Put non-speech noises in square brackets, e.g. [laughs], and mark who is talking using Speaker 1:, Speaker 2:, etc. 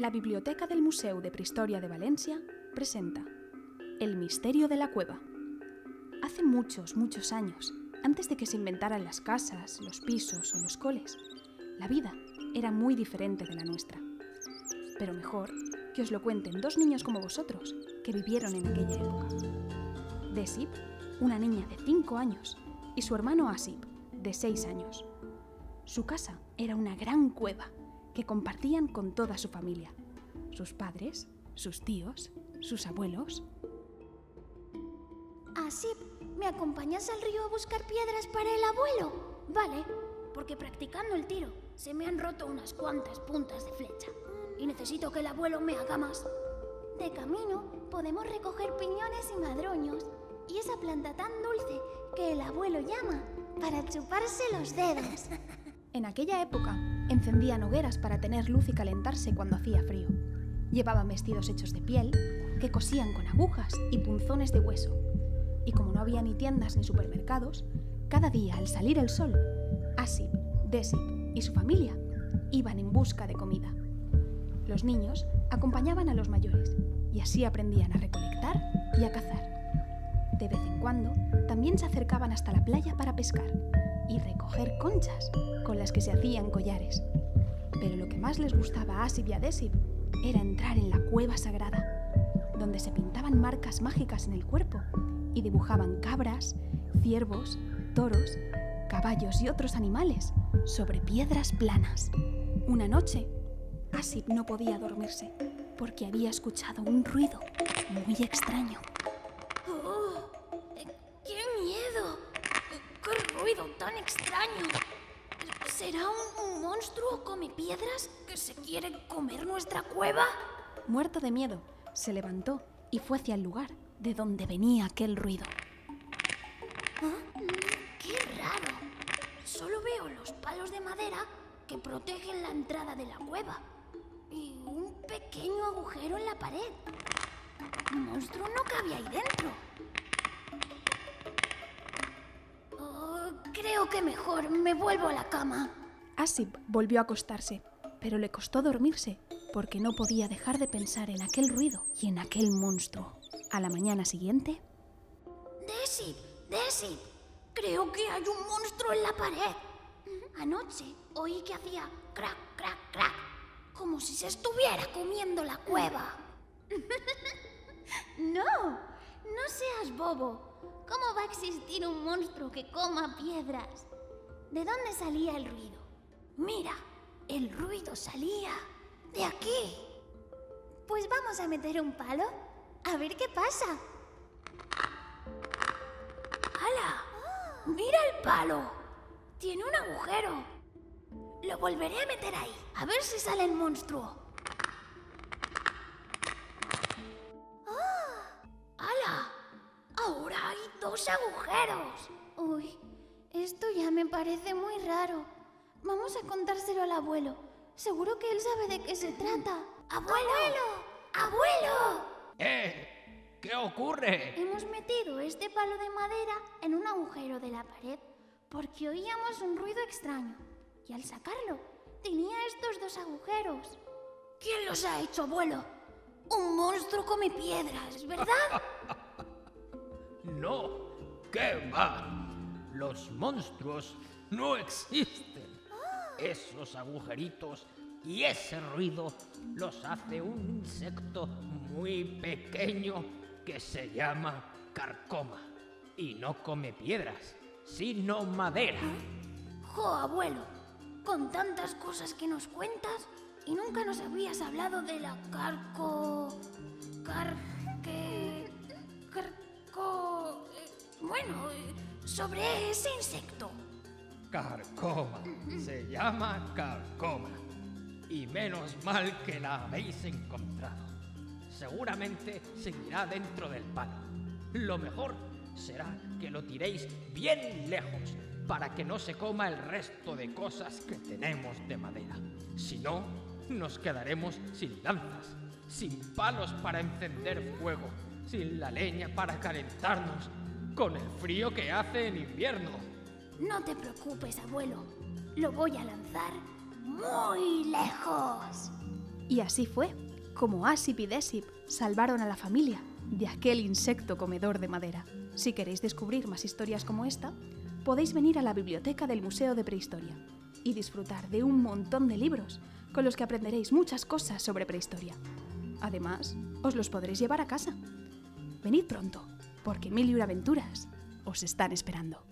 Speaker 1: La Biblioteca del Museu de Prehistoria de Valencia presenta El misterio de la cueva. Hace muchos, muchos años, antes de que se inventaran las casas, los pisos o los coles, la vida era muy diferente de la nuestra. Pero mejor que os lo cuenten dos niños como vosotros, que vivieron en aquella época. Desip, una niña de 5 años, y su hermano Asip, de 6 años. Su casa era una gran cueva que compartían con toda su familia, sus padres, sus tíos, sus abuelos.
Speaker 2: Asip, ¿me acompañas al río a buscar piedras para el abuelo? Vale, porque practicando el tiro se me han roto unas cuantas puntas de flecha y necesito que el abuelo me haga más. De camino podemos recoger piñones y madroños y esa planta tan dulce que el abuelo llama para chuparse los dedos. [laughs]
Speaker 1: En aquella época encendían hogueras para tener luz y calentarse cuando hacía frío. Llevaban vestidos hechos de piel que cosían con agujas y punzones de hueso. Y como no había ni tiendas ni supermercados, cada día al salir el sol, Asip, Desip y su familia iban en busca de comida. Los niños acompañaban a los mayores y así aprendían a recolectar y a cazar. De vez en cuando también se acercaban hasta la playa para pescar y recoger conchas con las que se hacían collares. Pero lo que más les gustaba a Asip y a Desip era entrar en la cueva sagrada, donde se pintaban marcas mágicas en el cuerpo y dibujaban cabras, ciervos, toros, caballos y otros animales sobre piedras planas. Una noche, Asip no podía dormirse porque había escuchado un ruido muy extraño.
Speaker 2: Ruido tan extraño! ¿Será un, un monstruo come piedras que se quiere comer nuestra cueva?
Speaker 1: Muerto de miedo, se levantó y fue hacia el lugar de donde venía aquel ruido.
Speaker 2: ¿Ah? ¡Qué raro! Solo veo los palos de madera que protegen la entrada de la cueva y un pequeño agujero en la pared. Un monstruo no cabía ahí dentro. Creo que mejor me vuelvo a la cama.
Speaker 1: Asip volvió a acostarse, pero le costó dormirse porque no podía dejar de pensar en aquel ruido y en aquel monstruo. A la mañana siguiente,
Speaker 2: Desi, Desi, creo que hay un monstruo en la pared. Anoche oí que hacía crack, crack, crack, como si se estuviera comiendo la cueva. [laughs] no, no seas bobo. ¿Cómo va a existir un monstruo que coma piedras? ¿De dónde salía el ruido? Mira, el ruido salía de aquí. Pues vamos a meter un palo a ver qué pasa. ¡Hala! ¡Mira el palo! Tiene un agujero. Lo volveré a meter ahí, a ver si sale el monstruo. Dos agujeros. Uy, esto ya me parece muy raro. Vamos a contárselo al abuelo. Seguro que él sabe de qué se trata. ¡Abuelo! ¡Abuelo!
Speaker 3: ¡Eh! ¿Qué ocurre?
Speaker 2: Hemos metido este palo de madera en un agujero de la pared porque oíamos un ruido extraño y al sacarlo tenía estos dos agujeros. ¿Quién los ha hecho, abuelo? Un monstruo come piedras, ¿verdad? [laughs]
Speaker 3: No, ¿qué va? Los monstruos no existen. Esos agujeritos y ese ruido los hace un insecto muy pequeño que se llama carcoma. Y no come piedras, sino madera.
Speaker 2: Jo, abuelo, con tantas cosas que nos cuentas y nunca nos habías hablado de la carco... car... bueno, sobre ese insecto.
Speaker 3: Carcoma. Se llama carcoma. Y menos mal que la habéis encontrado. Seguramente seguirá dentro del palo. Lo mejor será que lo tiréis bien lejos para que no se coma el resto de cosas que tenemos de madera. Si no, nos quedaremos sin lanzas, sin palos para encender fuego, sin la leña para calentarnos, con el frío que hace en invierno.
Speaker 2: No te preocupes, abuelo. Lo voy a lanzar muy lejos.
Speaker 1: Y así fue, como Asip y Desip salvaron a la familia de aquel insecto comedor de madera. Si queréis descubrir más historias como esta, podéis venir a la biblioteca del Museo de Prehistoria y disfrutar de un montón de libros con los que aprenderéis muchas cosas sobre prehistoria. Además, os los podréis llevar a casa. Venid pronto, porque mil y aventuras os están esperando.